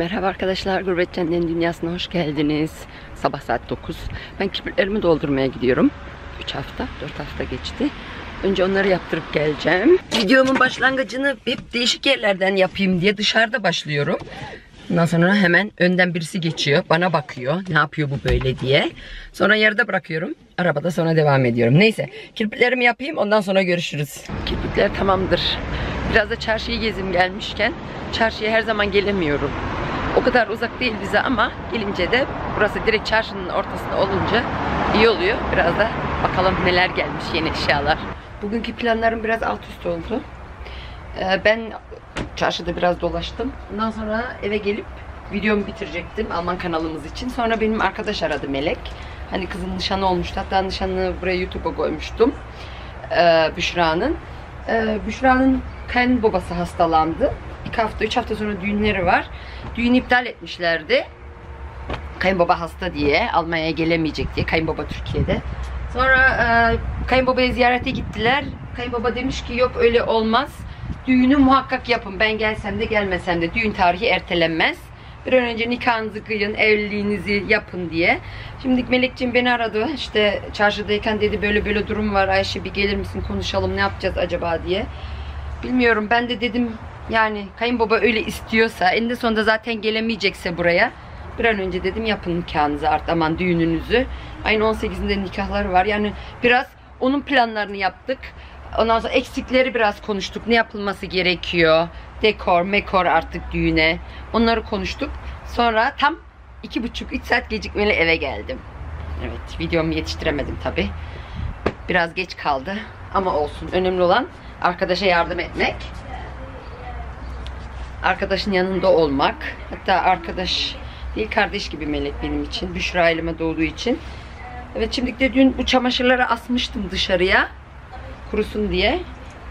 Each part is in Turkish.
Merhaba arkadaşlar, Gurbet Cennetin Dünyası'na hoş geldiniz. Sabah saat 9. Ben kirpiklerimi doldurmaya gidiyorum. 3 hafta, 4 hafta geçti. Önce onları yaptırıp geleceğim. Videomun başlangıcını hep değişik yerlerden yapayım diye dışarıda başlıyorum. Ondan sonra hemen önden birisi geçiyor, bana bakıyor. Ne yapıyor bu böyle diye. Sonra yarıda bırakıyorum. Arabada sonra devam ediyorum. Neyse, kirpiklerimi yapayım ondan sonra görüşürüz. Kirpikler tamamdır. Biraz da çarşıyı gezim gelmişken çarşıya her zaman gelemiyorum. O kadar uzak değil bize ama gelince de burası direkt çarşının ortasında olunca iyi oluyor. Biraz da bakalım neler gelmiş yeni eşyalar. Bugünkü planlarım biraz alt üst oldu. Ee, ben çarşıda biraz dolaştım. Ondan sonra eve gelip videomu bitirecektim Alman kanalımız için. Sonra benim arkadaş aradı Melek. Hani kızın nişanı olmuştu. Hatta nişanını buraya YouTube'a koymuştum. Ee, Büşra'nın. Ee, Büşra'nın kayınbabası hastalandı. 2 hafta, 3 hafta sonra düğünleri var. Düğünü iptal etmişlerdi. Kayınbaba hasta diye, Almanya'ya gelemeyecek diye. Kayınbaba Türkiye'de. Sonra e, kayınbabaya ziyarete gittiler. Kayınbaba demiş ki yok öyle olmaz. Düğünü muhakkak yapın. Ben gelsem de gelmesem de düğün tarihi ertelenmez. Bir an önce nikahınızı kıyın, evliliğinizi yapın diye. Şimdi Melekciğim beni aradı. İşte çarşıdayken dedi böyle böyle durum var. Ayşe bir gelir misin konuşalım ne yapacağız acaba diye. Bilmiyorum ben de dedim yani kayınbaba öyle istiyorsa eninde sonunda zaten gelemeyecekse buraya bir an önce dedim yapın nikahınızı artık aman düğününüzü. Ayın 18'inde nikahları var. Yani biraz onun planlarını yaptık. Ondan sonra eksikleri biraz konuştuk. Ne yapılması gerekiyor? Dekor, mekor artık düğüne. Onları konuştuk. Sonra tam iki buçuk, üç saat gecikmeli eve geldim. Evet, videomu yetiştiremedim tabi. Biraz geç kaldı. Ama olsun. Önemli olan arkadaşa yardım etmek. Arkadaşın yanında olmak. Hatta arkadaş değil kardeş gibi melek benim için. Büşra elime doğduğu için. Evet şimdi de dün bu çamaşırları asmıştım dışarıya. Kurusun diye.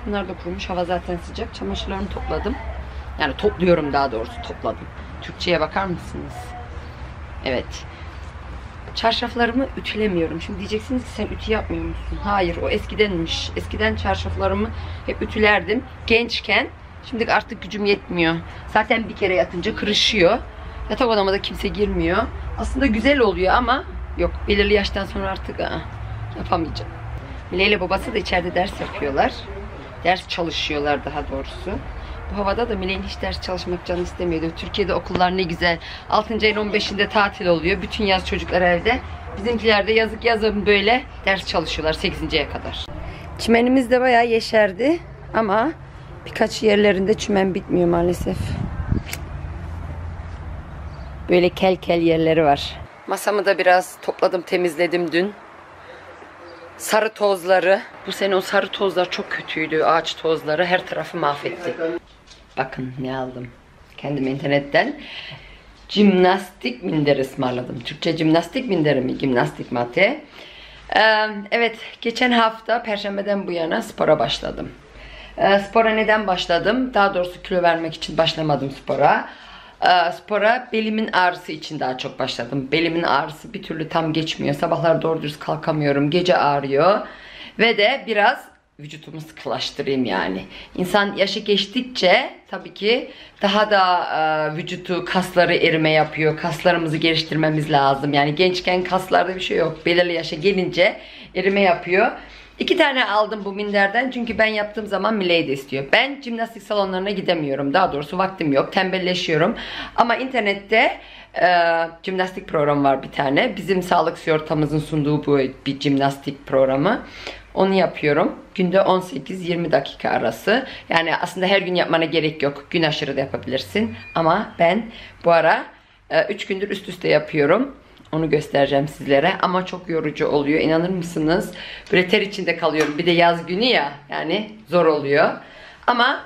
Bunlar da kurumuş. Hava zaten sıcak. Çamaşırlarımı topladım. Yani topluyorum daha doğrusu topladım. Türkçe'ye bakar mısınız? Evet. Çarşaflarımı ütülemiyorum. Şimdi diyeceksiniz ki sen ütü yapmıyor musun? Hayır o eskidenmiş. Eskiden çarşaflarımı hep ütülerdim. Gençken. Şimdi artık gücüm yetmiyor. Zaten bir kere yatınca kırışıyor. Yatak odama da kimse girmiyor. Aslında güzel oluyor ama yok belirli yaştan sonra artık aa, yapamayacağım. Mile ile babası da içeride ders yapıyorlar. Ders çalışıyorlar daha doğrusu. Bu havada da Mile'nin hiç ders çalışmak canı istemiyordu. Türkiye'de okullar ne güzel. 6. ayın 15'inde tatil oluyor. Bütün yaz çocuklar evde. Bizimkiler de yazık yazın böyle ders çalışıyorlar 8.ye kadar. Çimenimiz de bayağı yeşerdi ama birkaç yerlerinde çimen bitmiyor maalesef. Böyle kel kel yerleri var. Masamı da biraz topladım temizledim dün. Sarı tozları. Bu sene o sarı tozlar çok kötüydü. Ağaç tozları her tarafı mahvetti. Bakın ne aldım. Kendim internetten. Jimnastik minder ısmarladım. Türkçe jimnastik minderi mi? Jimnastik mate. Ee, evet geçen hafta perşembeden bu yana spora başladım. Ee, spora neden başladım? Daha doğrusu kilo vermek için başlamadım spora. Ee, spora belimin ağrısı için daha çok başladım. Belimin ağrısı bir türlü tam geçmiyor. Sabahlar doğru dürüst kalkamıyorum. Gece ağrıyor. Ve de biraz vücutumu sıkılaştırayım yani. İnsan yaşı geçtikçe tabii ki daha da e, vücutu kasları erime yapıyor. Kaslarımızı geliştirmemiz lazım. Yani gençken kaslarda bir şey yok. Belirli yaşa gelince erime yapıyor. İki tane aldım bu minderden çünkü ben yaptığım zaman Miley de istiyor. Ben jimnastik salonlarına gidemiyorum. Daha doğrusu vaktim yok. Tembelleşiyorum. Ama internette e, jimnastik programı var bir tane. Bizim sağlık sigortamızın sunduğu bu bir jimnastik programı. Onu yapıyorum. Günde 18-20 dakika arası. Yani aslında her gün yapmana gerek yok. Gün aşırı da yapabilirsin. Ama ben bu ara 3 gündür üst üste yapıyorum. Onu göstereceğim sizlere. Ama çok yorucu oluyor. İnanır mısınız? Böyle ter içinde kalıyorum. Bir de yaz günü ya. Yani zor oluyor. Ama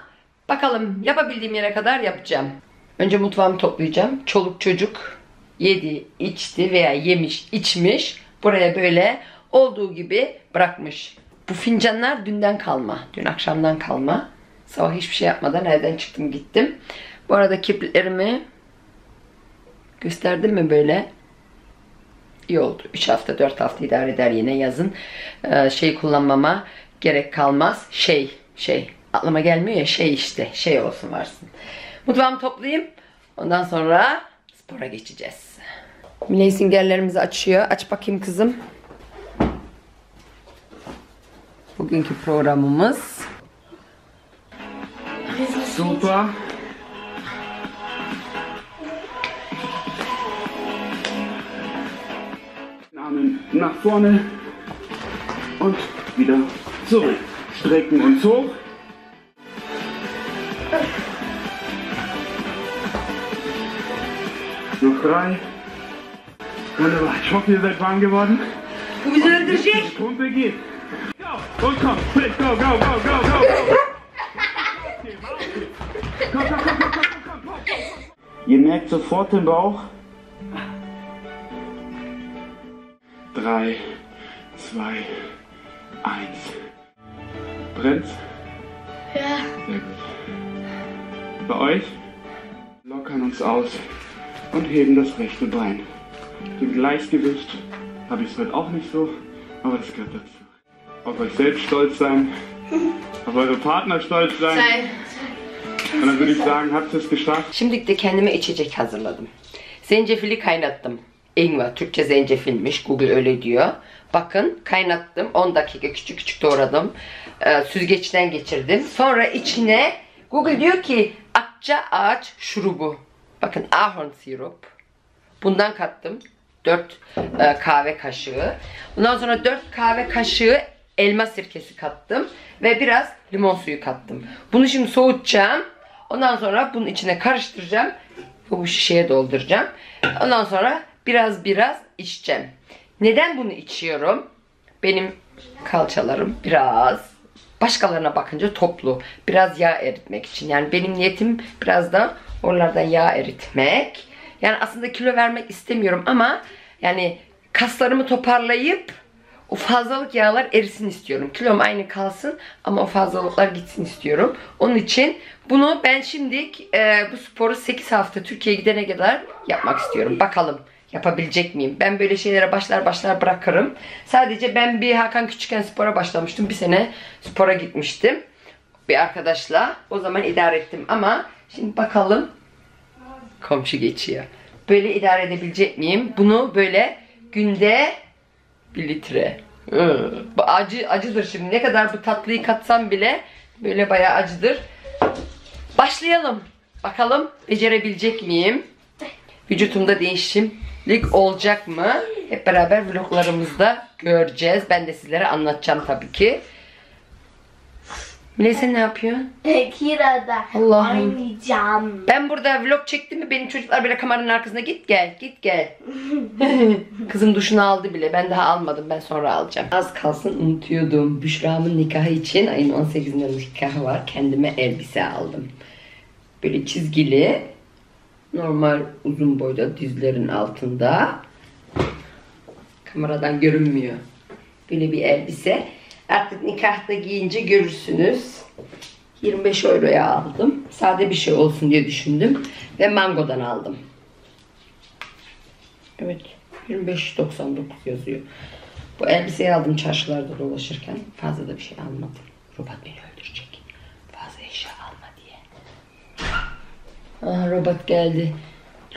bakalım yapabildiğim yere kadar yapacağım. Önce mutfağımı toplayacağım. Çoluk çocuk yedi, içti veya yemiş, içmiş. Buraya böyle olduğu gibi bırakmış. Bu fincanlar dünden kalma. Dün akşamdan kalma. Sabah hiçbir şey yapmadan evden çıktım gittim. Bu arada kirpiklerimi gösterdim mi böyle? İyi oldu. 3 hafta 4 hafta idare eder yine yazın. Ee, şey kullanmama gerek kalmaz. Şey şey aklıma gelmiyor ya şey işte şey olsun varsın. Mutfağımı toplayayım. Ondan sonra spora geçeceğiz. Miley süngerlerimizi açıyor. Aç bakayım kızım. Bugünkü programımız Super. Nach vorne und wieder zurück. Strecken uns hoch. Noch drei. Wunderbar. Ich hoffe, ihr seid warm geworden. Bu bizi öldürecek. Pumpe geht. Go. Und komm. Split. Go, go, go, go, go, go. Komm, komm, komm, komm, komm, komm, komm, komm. Ihr merkt sofort den Bauch. Drei, zwei, eins. Brennt's? Ja. Sehr gut. Bei euch lockern uns aus und heben das rechte Bein. Im Gleichgewicht habe ich es heute auch nicht so, aber das gehört dazu. Auf euch selbst stolz sein, auf eure Partner stolz sein. Und dann würde ich sagen, habt ihr es geschafft. Şimdi de kendime içecek hazırladım. Zencefili kaynattım. Ingwer, Türkçe zencefilmiş. Google öyle diyor. Bakın kaynattım. 10 dakika küçük küçük doğradım. Ee, süzgeçten geçirdim. Sonra içine Google diyor ki akça ağaç şurubu. Bakın ahorn sirup. Bundan kattım. 4 kahve kaşığı. Bundan sonra 4 kahve kaşığı elma sirkesi kattım. Ve biraz limon suyu kattım. Bunu şimdi soğutacağım. Ondan sonra bunun içine karıştıracağım. Bu şişeye dolduracağım. Ondan sonra biraz biraz içeceğim. Neden bunu içiyorum? Benim kalçalarım biraz başkalarına bakınca toplu. Biraz yağ eritmek için. Yani benim niyetim biraz da oralardan yağ eritmek. Yani aslında kilo vermek istemiyorum ama yani kaslarımı toparlayıp o fazlalık yağlar erisin istiyorum. Kilom aynı kalsın ama o fazlalıklar gitsin istiyorum. Onun için bunu ben şimdi e, bu sporu 8 hafta Türkiye'ye gidene kadar yapmak istiyorum. Bakalım yapabilecek miyim? Ben böyle şeylere başlar başlar bırakırım. Sadece ben bir Hakan küçükken spora başlamıştım. Bir sene spora gitmiştim. Bir arkadaşla. O zaman idare ettim ama şimdi bakalım komşu geçiyor. Böyle idare edebilecek miyim? Bunu böyle günde bir litre. Bu acı acıdır şimdi. Ne kadar bu tatlıyı katsam bile böyle bayağı acıdır. Başlayalım. Bakalım becerebilecek miyim? Vücutumda değişimlik olacak mı? Hep beraber vloglarımızda göreceğiz. Ben de sizlere anlatacağım tabii ki. Sen ne yapıyorsun? Kira'da Allah'ım. oynayacağım. Ben burada vlog çektim mi benim çocuklar bile kameranın arkasında git gel git gel. Kızım duşunu aldı bile ben daha almadım ben sonra alacağım. Az kalsın unutuyordum. Büşra'mın nikahı için ayın 18'inde nikahı var. Kendime elbise aldım. Böyle çizgili normal uzun boyda dizlerin altında. Kameradan görünmüyor. Böyle bir elbise. Artık nikahta giyince görürsünüz. 25 euroya aldım. Sade bir şey olsun diye düşündüm. Ve Mango'dan aldım. Evet. 25.99 yazıyor. Bu elbiseyi aldım çarşılarda dolaşırken. Fazla da bir şey almadım. Robot beni öldürecek. Fazla eşya alma diye. Aha, robot geldi.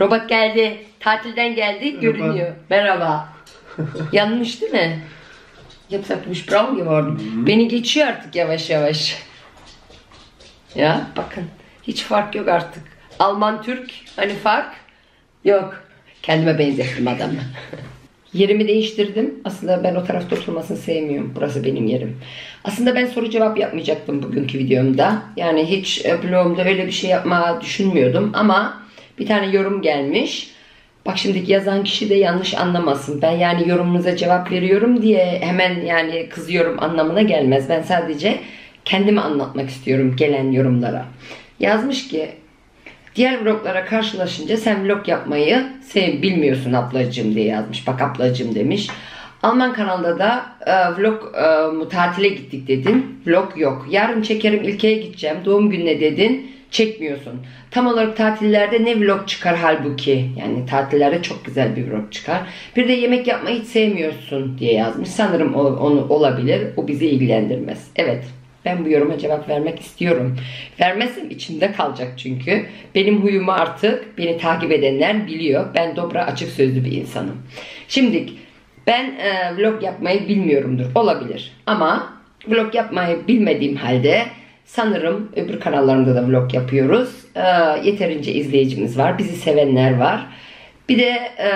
Robot geldi. Tatilden geldi. Görünüyor. Merhaba. Yanmış değil mi? Yapsak bir brown geworden. Beni geçiyor artık yavaş yavaş. Ya bakın hiç fark yok artık. Alman Türk hani fark yok. Kendime benzettim adamı. Yerimi değiştirdim. Aslında ben o tarafta oturmasını sevmiyorum. Burası benim yerim. Aslında ben soru cevap yapmayacaktım bugünkü videomda. Yani hiç e, blogumda öyle bir şey yapma düşünmüyordum ama bir tane yorum gelmiş. Bak şimdiki yazan kişi de yanlış anlamasın. Ben yani yorumunuza cevap veriyorum diye hemen yani kızıyorum anlamına gelmez. Ben sadece kendimi anlatmak istiyorum gelen yorumlara. Yazmış ki diğer vloglara karşılaşınca sen vlog yapmayı sev bilmiyorsun ablacığım diye yazmış. Bak ablacığım demiş. Alman kanalda da e, vlog e, tatile gittik dedin. Vlog yok. Yarın çekerim ilkeye gideceğim. Doğum gününe dedin. Çekmiyorsun. Tam olarak tatillerde ne vlog çıkar halbuki. Yani tatillerde çok güzel bir vlog çıkar. Bir de yemek yapmayı hiç sevmiyorsun diye yazmış. Sanırım onu olabilir. O bizi ilgilendirmez. Evet. Ben bu yoruma cevap vermek istiyorum. Vermezsem içimde kalacak çünkü. Benim huyumu artık beni takip edenler biliyor. Ben dobra açık sözlü bir insanım. Şimdi ben e, vlog yapmayı bilmiyorumdur. Olabilir. Ama vlog yapmayı bilmediğim halde sanırım öbür kanallarımda da vlog yapıyoruz. E, yeterince izleyicimiz var. Bizi sevenler var. Bir de e,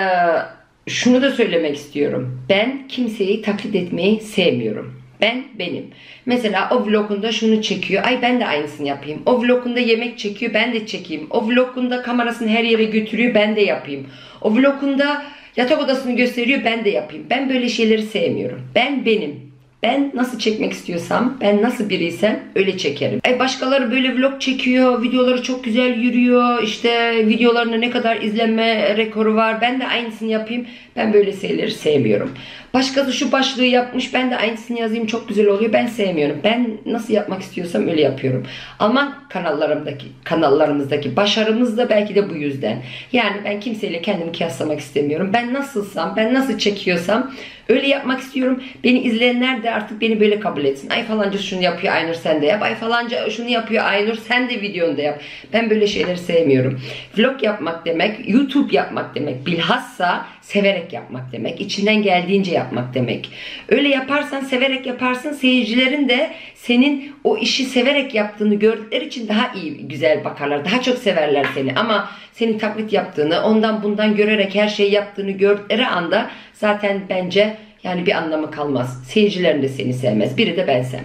şunu da söylemek istiyorum. Ben kimseyi taklit etmeyi sevmiyorum. Ben benim. Mesela o vlogunda şunu çekiyor. Ay ben de aynısını yapayım. O vlogunda yemek çekiyor. Ben de çekeyim. O vlogunda kamerasını her yere götürüyor. Ben de yapayım. O vlogunda yatak odasını gösteriyor. Ben de yapayım. Ben böyle şeyleri sevmiyorum. Ben benim. Ben nasıl çekmek istiyorsam, ben nasıl biriysem öyle çekerim. Ay başkaları böyle vlog çekiyor, videoları çok güzel yürüyor, işte videolarına ne kadar izlenme rekoru var. Ben de aynısını yapayım. Ben böyle şeyleri sevmiyorum. Başkası şu başlığı yapmış, ben de aynısını yazayım çok güzel oluyor. Ben sevmiyorum. Ben nasıl yapmak istiyorsam öyle yapıyorum. Alman kanallarımdaki, kanallarımızdaki başarımız da belki de bu yüzden. Yani ben kimseyle kendimi kıyaslamak istemiyorum. Ben nasılsam, ben nasıl çekiyorsam öyle yapmak istiyorum. Beni izleyenler de artık beni böyle kabul etsin. Ay falanca şunu yapıyor Aynur sen de yap. Ay falanca şunu yapıyor Aynur sen de videonda yap. Ben böyle şeyleri sevmiyorum. Vlog yapmak demek, YouTube yapmak demek. Bilhassa severek yapmak demek. içinden geldiğince yapmak demek. Öyle yaparsan, severek yaparsın. Seyircilerin de senin o işi severek yaptığını gördükleri için daha iyi, güzel bakarlar. Daha çok severler seni. Ama senin taklit yaptığını, ondan bundan görerek her şeyi yaptığını gördükleri anda zaten bence yani bir anlamı kalmaz. Seyircilerin de seni sevmez. Biri de bensem.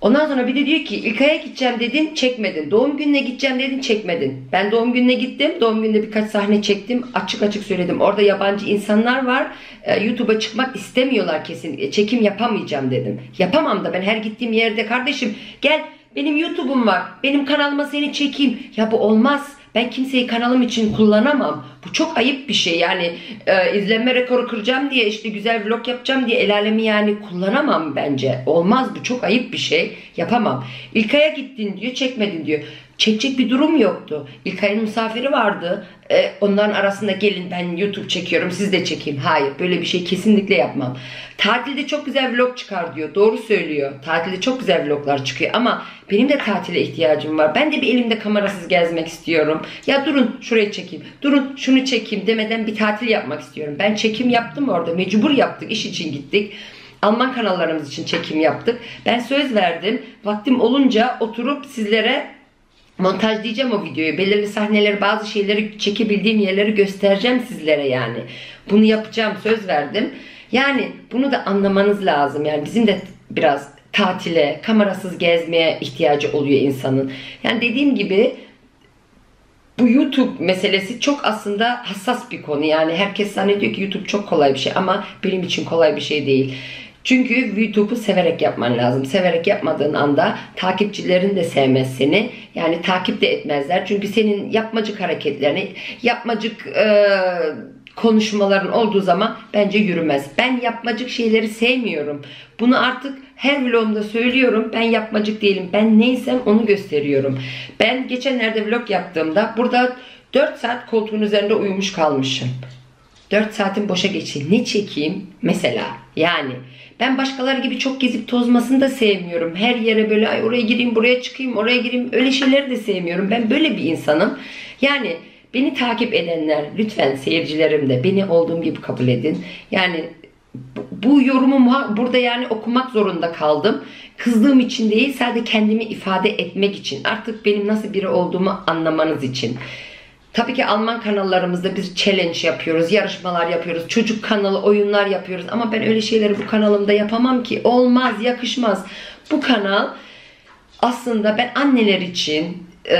Ondan sonra bir de diyor ki İlkay'a gideceğim dedin çekmedin. Doğum gününe gideceğim dedin çekmedin. Ben doğum gününe gittim. Doğum gününde birkaç sahne çektim. Açık açık söyledim. Orada yabancı insanlar var. Ee, YouTube'a çıkmak istemiyorlar kesin. Çekim yapamayacağım dedim. Yapamam da ben her gittiğim yerde kardeşim gel benim YouTube'um var. Benim kanalıma seni çekeyim. Ya bu olmaz. Ben kimseyi kanalım için kullanamam. Bu çok ayıp bir şey. Yani e, izlenme rekoru kıracağım diye işte güzel vlog yapacağım diye el alemi yani kullanamam bence. Olmaz bu çok ayıp bir şey. Yapamam. İlkay'a gittin diyor çekmedin diyor. Çekecek bir durum yoktu. İlkay'ın misafiri vardı. E, onların arasında gelin ben YouTube çekiyorum siz de çekeyim. Hayır böyle bir şey kesinlikle yapmam. Tatilde çok güzel vlog çıkar diyor. Doğru söylüyor. Tatilde çok güzel vloglar çıkıyor ama benim de tatile ihtiyacım var. Ben de bir elimde kamerasız gezmek istiyorum. Ya durun şurayı çekeyim. Durun şunu çekeyim demeden bir tatil yapmak istiyorum. Ben çekim yaptım orada. Mecbur yaptık. iş için gittik. Alman kanallarımız için çekim yaptık. Ben söz verdim. Vaktim olunca oturup sizlere montajlayacağım o videoyu. Belirli sahneleri, bazı şeyleri çekebildiğim yerleri göstereceğim sizlere yani. Bunu yapacağım söz verdim. Yani bunu da anlamanız lazım. Yani bizim de biraz tatile, kamerasız gezmeye ihtiyacı oluyor insanın. Yani dediğim gibi bu YouTube meselesi çok aslında hassas bir konu. Yani herkes zannediyor ki YouTube çok kolay bir şey ama benim için kolay bir şey değil. Çünkü YouTube'u severek yapman lazım. Severek yapmadığın anda takipçilerin de sevmez seni. Yani takip de etmezler. Çünkü senin yapmacık hareketlerini, yapmacık e, konuşmaların olduğu zaman bence yürümez. Ben yapmacık şeyleri sevmiyorum. Bunu artık her vlogumda söylüyorum. Ben yapmacık değilim. Ben neysem onu gösteriyorum. Ben geçenlerde vlog yaptığımda burada 4 saat koltuğun üzerinde uyumuş kalmışım. 4 saatin boşa geçti. Ne çekeyim? Mesela yani ben başkaları gibi çok gezip tozmasını da sevmiyorum. Her yere böyle ay oraya gireyim buraya çıkayım oraya gireyim öyle şeyleri de sevmiyorum. Ben böyle bir insanım. Yani beni takip edenler lütfen seyircilerim de beni olduğum gibi kabul edin. Yani bu yorumu burada yani okumak zorunda kaldım. Kızdığım için değil sadece kendimi ifade etmek için. Artık benim nasıl biri olduğumu anlamanız için. Tabii ki Alman kanallarımızda biz challenge yapıyoruz, yarışmalar yapıyoruz, çocuk kanalı oyunlar yapıyoruz. Ama ben öyle şeyleri bu kanalımda yapamam ki. Olmaz, yakışmaz. Bu kanal aslında ben anneler için, e,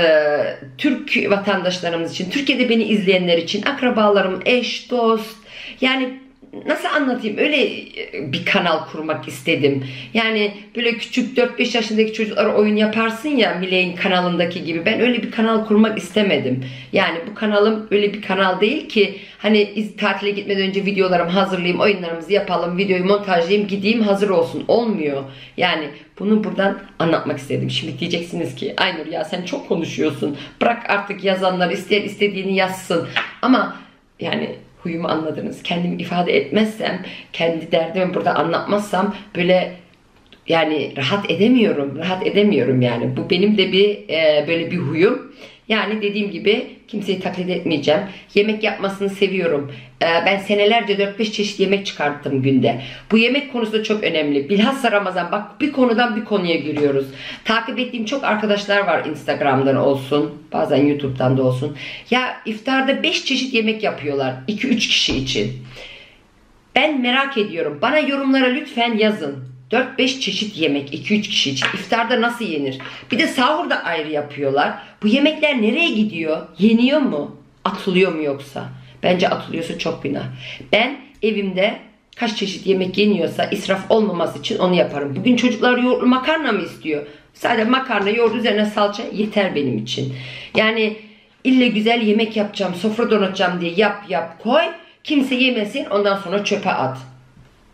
Türk vatandaşlarımız için, Türkiye'de beni izleyenler için, akrabalarım, eş, dost, yani nasıl anlatayım öyle e, bir kanal kurmak istedim. Yani böyle küçük 4-5 yaşındaki çocuklar oyun yaparsın ya Miley'in kanalındaki gibi. Ben öyle bir kanal kurmak istemedim. Yani bu kanalım öyle bir kanal değil ki hani tatile gitmeden önce videolarımı hazırlayayım, oyunlarımızı yapalım, videoyu montajlayayım, gideyim hazır olsun. Olmuyor. Yani bunu buradan anlatmak istedim. Şimdi diyeceksiniz ki Aynur ya sen çok konuşuyorsun. Bırak artık yazanlar isteyen istediğini yazsın. Ama yani huyumu anladınız. Kendimi ifade etmezsem, kendi derdimi burada anlatmazsam böyle yani rahat edemiyorum. Rahat edemiyorum yani. Bu benim de bir e, böyle bir huyum. Yani dediğim gibi kimseyi taklit etmeyeceğim. Yemek yapmasını seviyorum. E, ben senelerce 4-5 çeşit yemek çıkarttım günde. Bu yemek konusu da çok önemli. Bilhassa Ramazan bak bir konudan bir konuya giriyoruz. Takip ettiğim çok arkadaşlar var Instagram'dan olsun. Bazen YouTube'dan da olsun. Ya iftarda 5 çeşit yemek yapıyorlar. 2-3 kişi için. Ben merak ediyorum. Bana yorumlara lütfen yazın. 4-5 çeşit yemek 2-3 kişi için iftarda nasıl yenir? Bir de sahurda ayrı yapıyorlar. Bu yemekler nereye gidiyor? Yeniyor mu? Atılıyor mu yoksa? Bence atılıyorsa çok günah. Ben evimde kaç çeşit yemek yeniyorsa israf olmaması için onu yaparım. Bugün çocuklar yoğurtlu makarna mı istiyor? Sadece makarna, yoğurt üzerine salça yeter benim için. Yani ille güzel yemek yapacağım, sofra donatacağım diye yap yap koy. Kimse yemesin ondan sonra çöpe at.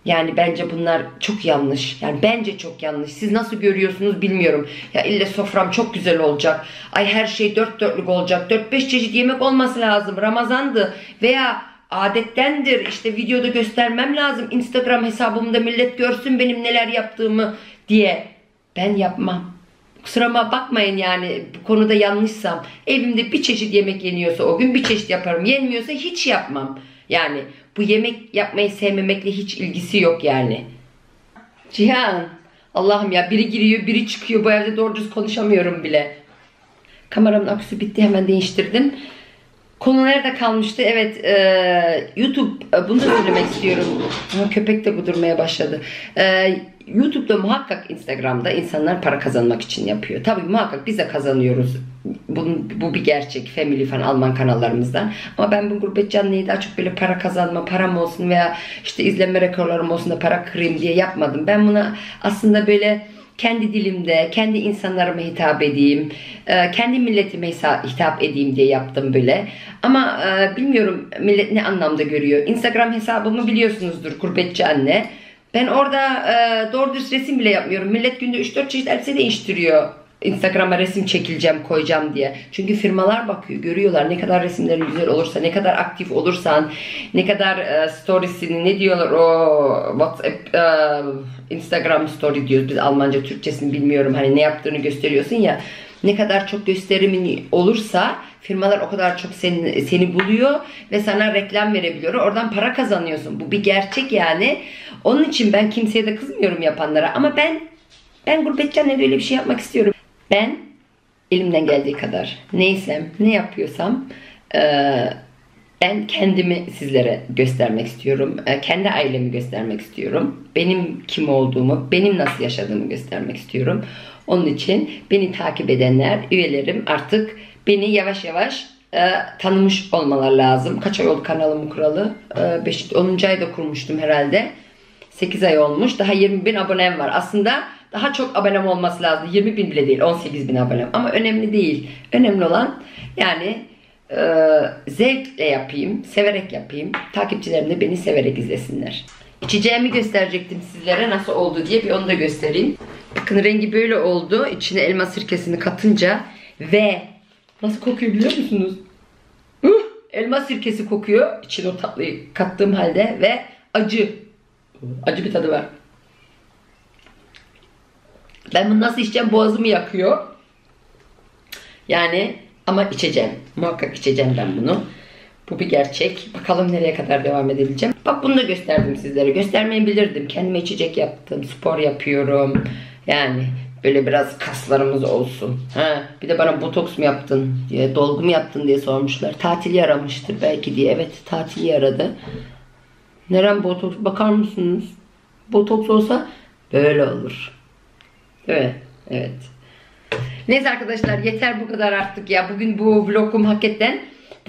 Yani bence bunlar çok yanlış. Yani bence çok yanlış. Siz nasıl görüyorsunuz bilmiyorum. Ya ille sofram çok güzel olacak. Ay her şey dört dörtlük olacak. Dört beş çeşit yemek olması lazım. Ramazandı veya adettendir. İşte videoda göstermem lazım. Instagram hesabımda millet görsün benim neler yaptığımı diye. Ben yapmam. Kusuruma bakmayın yani bu konuda yanlışsam. Evimde bir çeşit yemek yeniyorsa o gün bir çeşit yaparım. Yenmiyorsa hiç yapmam. Yani bu yemek yapmayı sevmemekle hiç ilgisi yok yani. Cihan. Allah'ım ya biri giriyor biri çıkıyor. Bu evde doğru düz konuşamıyorum bile. Kameramın aküsü bitti hemen değiştirdim. Konu nerede kalmıştı? Evet e, YouTube e, bunu da söylemek istiyorum. Ama köpek de kudurmaya başladı. E, YouTube'da muhakkak Instagram'da insanlar para kazanmak için yapıyor. Tabii muhakkak biz de kazanıyoruz. Bunun, bu bir gerçek. Family falan Alman kanallarımızdan. Ama ben bu gurbet canlıyı daha çok böyle para kazanma, param olsun veya işte izlenme rekorlarım olsun da para kırayım diye yapmadım. Ben buna aslında böyle kendi dilimde, kendi insanlarıma hitap edeyim, e, kendi milletime hitap edeyim diye yaptım böyle. Ama e, bilmiyorum millet ne anlamda görüyor. Instagram hesabımı biliyorsunuzdur Gurbetçi Anne. Ben orada e, doğru dürüst resim bile yapmıyorum. Millet günde 3-4 çeşit elbise değiştiriyor. Instagram'a resim çekileceğim, koyacağım diye. Çünkü firmalar bakıyor, görüyorlar ne kadar resimlerin güzel olursa, ne kadar aktif olursan, ne kadar e, storiesini, ne diyorlar o WhatsApp, e, Instagram story diyoruz biz Almanca, Türkçesini bilmiyorum. Hani ne yaptığını gösteriyorsun ya. Ne kadar çok gösterimin olursa firmalar o kadar çok seni, seni buluyor ve sana reklam verebiliyor. Oradan para kazanıyorsun. Bu bir gerçek yani. Onun için ben kimseye de kızmıyorum yapanlara ama ben ben gurbetçi öyle bir şey yapmak istiyorum. Ben elimden geldiği kadar neysem, ne yapıyorsam eee, ben kendimi sizlere göstermek istiyorum. Eee, Kendi ailemi göstermek istiyorum. Benim kim olduğumu, benim nasıl yaşadığımı göstermek istiyorum. Onun için beni takip edenler, üyelerim artık beni yavaş yavaş eee, tanımış olmalar lazım. Kaç ay oldu kanalımın kuralı? Eee, beş- 10. ayda kurmuştum herhalde. 8 ay olmuş. Daha 20 bin abonem var. Aslında daha çok abonem olması lazım. 20 bin bile değil. 18 bin abonem. Ama önemli değil. Önemli olan yani e, zevkle yapayım. Severek yapayım. Takipçilerim de beni severek izlesinler. İçeceğimi gösterecektim sizlere nasıl oldu diye bir onu da göstereyim. Bakın rengi böyle oldu. İçine elma sirkesini katınca ve nasıl kokuyor biliyor musunuz? Elma sirkesi kokuyor. İçine o tatlıyı kattığım halde ve acı. Acı bir tadı var. Ben bunu nasıl içeceğim? Boğazımı yakıyor. Yani ama içeceğim. Muhakkak içeceğim ben bunu. Bu bir gerçek. Bakalım nereye kadar devam edebileceğim. Bak bunu da gösterdim sizlere. Göstermeyebilirdim. Kendime içecek yaptım. Spor yapıyorum. Yani böyle biraz kaslarımız olsun. Ha, bir de bana botoks mu yaptın diye, dolgu mu yaptın diye sormuşlar. Tatil yaramıştır belki diye. Evet tatil yaradı. Nerem botoks bakar mısınız? Botoks olsa böyle olur. Mi? Evet. Neyse arkadaşlar yeter bu kadar artık ya. Bugün bu vlogum hakikaten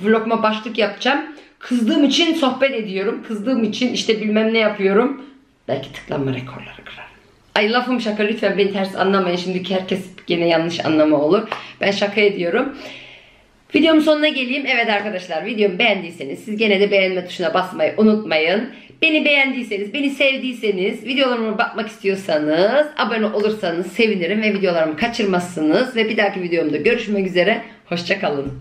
vloguma başlık yapacağım. Kızdığım için sohbet ediyorum. Kızdığım için işte bilmem ne yapıyorum. Belki tıklanma rekorları kırarım. Ay lafım şaka lütfen beni ters anlamayın. Şimdi herkes gene yanlış anlama olur. Ben şaka ediyorum. Videomun sonuna geleyim. Evet arkadaşlar videomu beğendiyseniz siz gene de beğenme tuşuna basmayı unutmayın. Beni beğendiyseniz, beni sevdiyseniz, videolarıma bakmak istiyorsanız abone olursanız sevinirim ve videolarımı kaçırmazsınız. Ve bir dahaki videomda görüşmek üzere. Hoşçakalın.